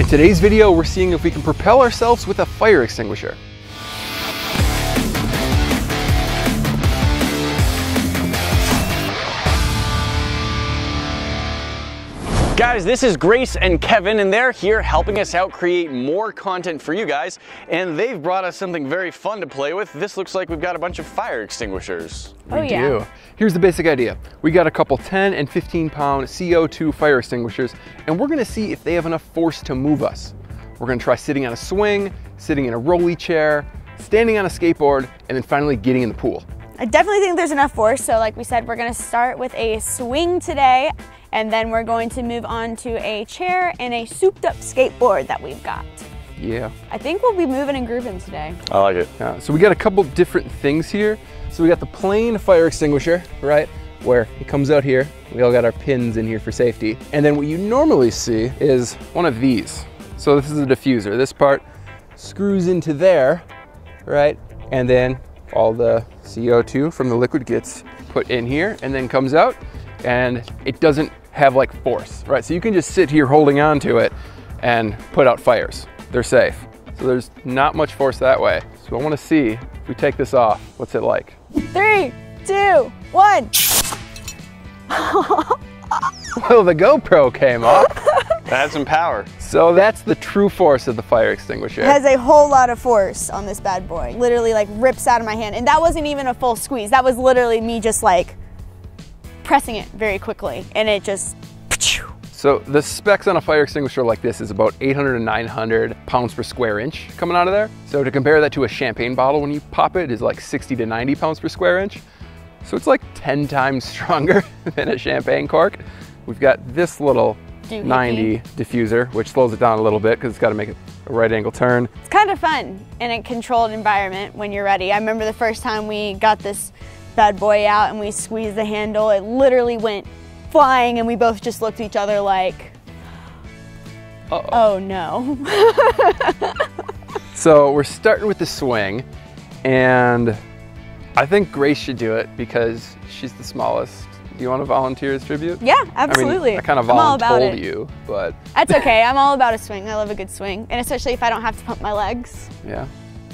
In today's video, we're seeing if we can propel ourselves with a fire extinguisher. Guys, this is Grace and Kevin, and they're here helping us out create more content for you guys. And they've brought us something very fun to play with. This looks like we've got a bunch of fire extinguishers. Oh, we yeah. do. Here's the basic idea. We got a couple 10 and 15 pound CO2 fire extinguishers, and we're gonna see if they have enough force to move us. We're gonna try sitting on a swing, sitting in a rolly chair, standing on a skateboard, and then finally getting in the pool. I definitely think there's enough force. So like we said, we're gonna start with a swing today, and then we're going to move on to a chair and a souped up skateboard that we've got. Yeah. I think we'll be moving and grooving today. I like it. Uh, so we got a couple different things here. So we got the plain fire extinguisher, right? Where it comes out here. We all got our pins in here for safety. And then what you normally see is one of these. So this is a diffuser. This part screws into there, right? And then all the CO2 from the liquid gets put in here and then comes out and it doesn't have like force, right? So you can just sit here holding on to it and put out fires. They're safe. So there's not much force that way. So I wanna see if we take this off, what's it like? Three, two, one. Well, the GoPro came off. That's some power. So that's the true force of the fire extinguisher. It has a whole lot of force on this bad boy. Literally like rips out of my hand. And that wasn't even a full squeeze. That was literally me just like pressing it very quickly. And it just, So the specs on a fire extinguisher like this is about 800 to 900 pounds per square inch coming out of there. So to compare that to a champagne bottle, when you pop it, is like 60 to 90 pounds per square inch. So it's like 10 times stronger than a champagne cork. We've got this little Doohickey. 90 diffuser, which slows it down a little bit because it's got to make a right angle turn. It's kind of fun in a controlled environment when you're ready. I remember the first time we got this bad boy out and we squeezed the handle, it literally went flying and we both just looked at each other like, Uh-oh. oh no. So we're starting with the swing, and I think Grace should do it because she's the smallest. Do you want to volunteer as tribute? yeah, I mean, absolutely. I kind of I'm all about voluntold it. you, but That's okay. I'm all about a swing. I love a good swing. And especially if I don't have to pump my legs, yeah.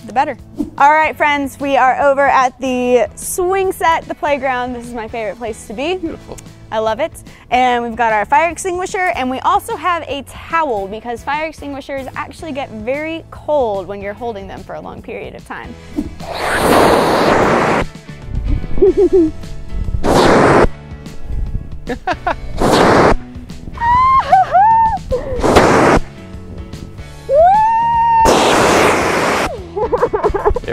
The better. All right, friends, we are over at the swing set, the playground. This is my favorite place to be. Beautiful. I love it. And we've got our fire extinguisher and we also have a towel because fire extinguishers actually get very cold when you're holding them for a long period of time.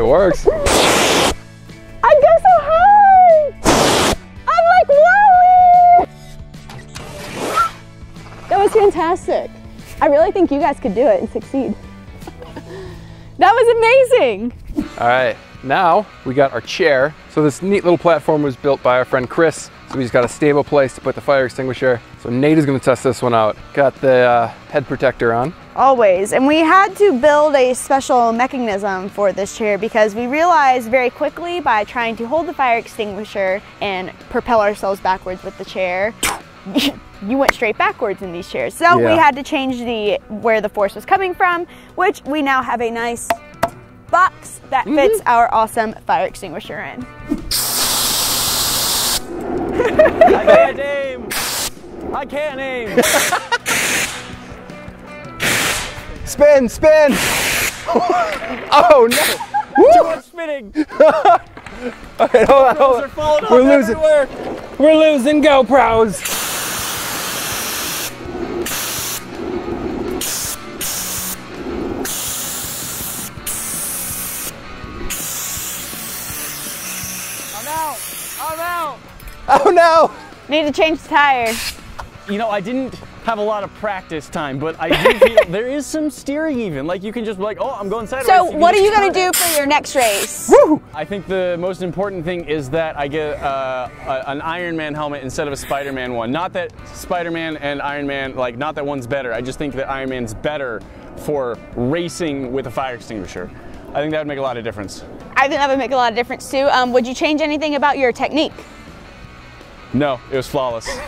It works. I go so high! I'm like WALL-E! That was fantastic. I really think you guys could do it and succeed. that was amazing. All right, now we got our chair. So this neat little platform was built by our friend Chris. So we just got a stable place to put the fire extinguisher. So Nate is gonna test this one out. Got the uh, head protector on. Always. And we had to build a special mechanism for this chair because we realized very quickly by trying to hold the fire extinguisher and propel ourselves backwards with the chair, you went straight backwards in these chairs. So we had to change the where the force was coming from, which we now have a nice box that mm-hmm. fits our awesome fire extinguisher in. I can't aim. I can't aim. Spin, spin! oh no! Too much spinning. All right, hold on, hold They're on. falling We're losing. everywhere. We're losing GoPros. I'm out. I'm out. Oh no! Need to change the tire. You know, I didn't have a lot of practice time, but I do feel there is some steering even. Like you can just be like, oh, I'm going sideways. So what are you gonna do for your next race? Woo! I think the most important thing is that I get uh, a, an Iron Man helmet instead of a Spider Man one. Not that Spider Man and Iron Man, like, not that one's better. I just think that Iron Man's better for racing with a fire extinguisher. I think that would make a lot of difference. I think that would make a lot of difference too. Um, would you change anything about your technique? No, it was flawless.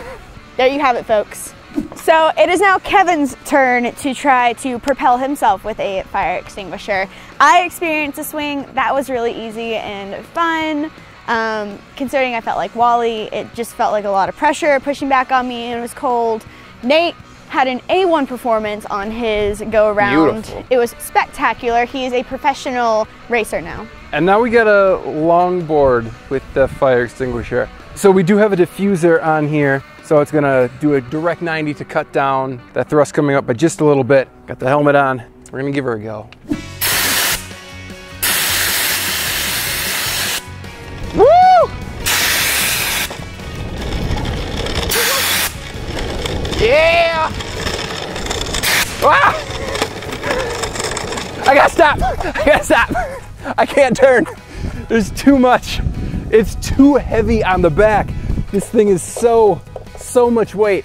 There you have it, folks. So it is now Kevin's turn to try to propel himself with a fire extinguisher. I experienced a swing that was really easy and fun. Um, considering I felt like WALL-E, it just felt like a lot of pressure pushing back on me and it was cold. Nate had an A1 performance on his go around. Beautiful. It was spectacular. He is a professional racer now. And now we got a longboard with the fire extinguisher. So we do have a diffuser on here. So it's gonna do a direct 90 to cut down that thrust coming up by just a little bit. Got the helmet on. We're gonna give her a go. Woo! Yeah! Ah! I gotta stop! I gotta stop! I can't turn. There's too much. It's too heavy on the back. This thing is so, so much weight.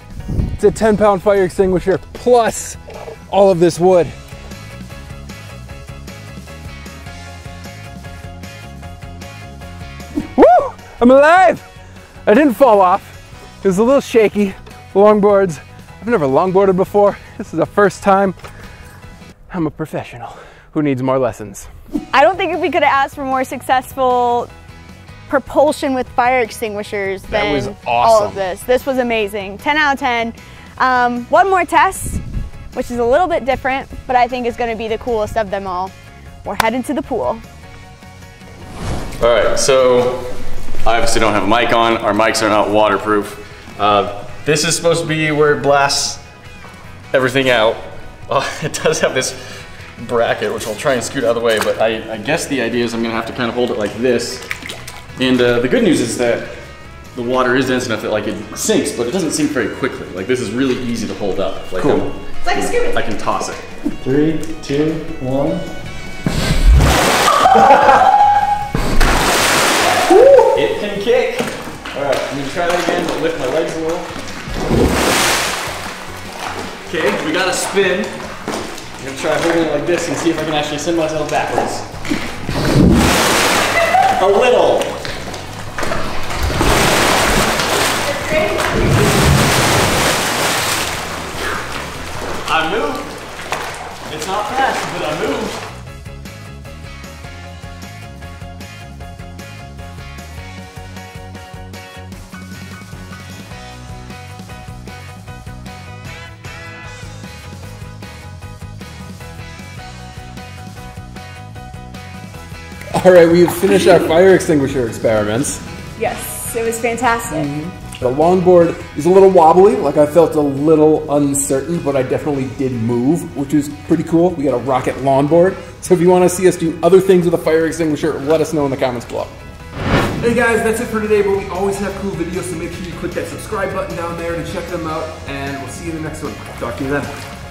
It's a 10 pound fire extinguisher plus all of this wood. Woo! I'm alive! I didn't fall off. It was a little shaky. Longboards. I've never longboarded before. This is the first time. I'm a professional who needs more lessons. I don't think we could have asked for more successful propulsion with fire extinguishers That than was all of this. This was amazing. 10 out of 10. Um, one more test, which is a little bit different, but I think is going to be the coolest of them all. We're headed to the pool. All right, so I obviously don't have a mic on. Our mics are not waterproof. Uh, this is supposed to be where it blasts everything out. Uh, it does have this bracket, which I'll try and scoot out of the way, but I, I guess the idea is I'm gonna have to kind of hold it like this. And uh, the good news is that the water is dense enough that like it sinks, but it doesn't sink very quickly. Like this is really easy to hold up. Like Cool. I'm- It's like a scuba. I can toss it. Three, two, one. It can kick. All right, I'm gonna try that again, but lift my legs a little. Okay, we got a spin. I'm gonna try holding it like this and see if I can actually send myself backwards. A little. I moved. It's not fast, but I moved. All right, we've finished our fire extinguisher experiments. Yes, it was fantastic. Mm-hmm. The longboard is a little wobbly, like I felt a little uncertain, but I definitely did move, which is pretty cool. We got a rocket longboard. So if you want to see us do other things with a fire extinguisher, let us know in the comments below. Hey guys, that's it for today, but we always have cool videos, so make sure you click that subscribe button down there to check them out, and we'll see you in the next one. Talk to you then.